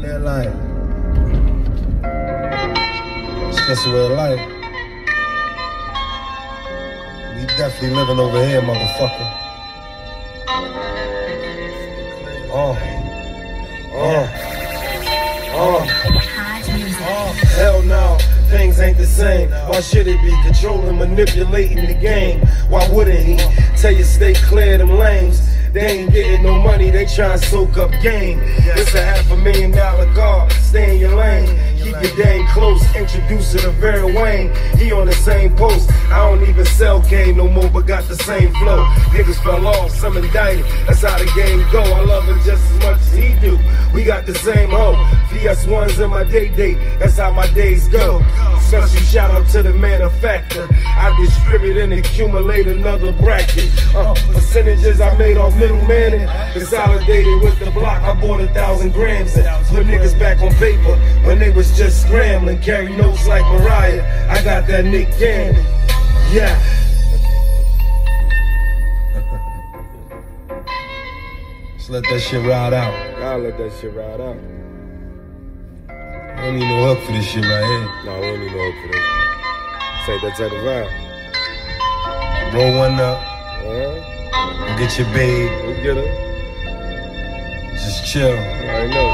Live life. It's just a life. We definitely living over here, motherfucker. Oh. Oh. Oh. Oh. Hell no things ain't the same. Why should it be controlling, manipulating the game? Why wouldn't he tell you stay clear them lanes? They ain't getting no money, they try to soak up game. It's a half a million dollar car, stay in your lane. Keep your dang close, introduce it to Vera Wayne. He on the same post. I don't even sell game no more, but got the same flow. Niggas fell off, some indicted. That's how the game go. I love it just as much as he do. We got the same hoe. VS1s in my day date. That's how my days go. Special shout out to the manufacturer. I distribute and accumulate another bracket. Uh, percentages I made off middleman and consolidated with the block. I bought a thousand grams and put niggas back on paper when they was just scrambling. Carry notes like Mariah. I got that Nick Cannon. Yeah. Just let that shit ride out. I'll let that shit ride out. I don't need no hook for this shit right here. No, we don't need no hook for this. Say that type of vibe. Roll one up. Uh-huh. Get your babe. We get her. Just chill. I know.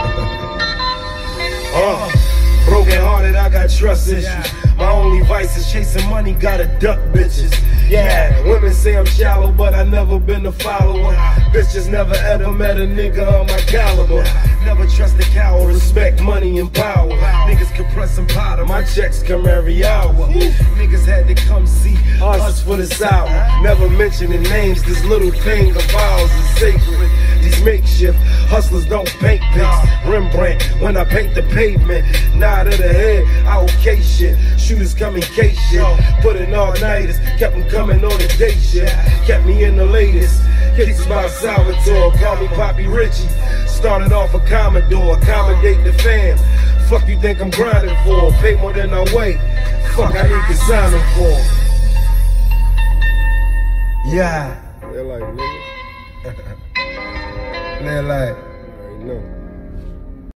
Uh, broken hearted, I got trust issues. My only vice is chasing money, gotta duck bitches. Yeah, women say I'm shallow, but I never been a follower. Bitches never ever met a nigga on my caliber. Never trust a coward, respect money and power. Niggas compress some powder, my checks come every hour. Niggas had to come see us for this hour. Never mentioning names, this little thing of ours is sacred. These makeshift hustlers don't paint pics. Rembrandt, when I paint the pavement, nod of the head, I okay shit. Shooters coming case shit. Put in all nighters, kept them coming on the day shift. Kept me in the latest. Kicks by Salvatore, call me Poppy Richie. Started off a Commodore, accommodate the fam. Fuck you think I'm grinding for? Pay more than I weigh. Fuck I need consignment for. Yeah. They're like, nigga. They're like. I know.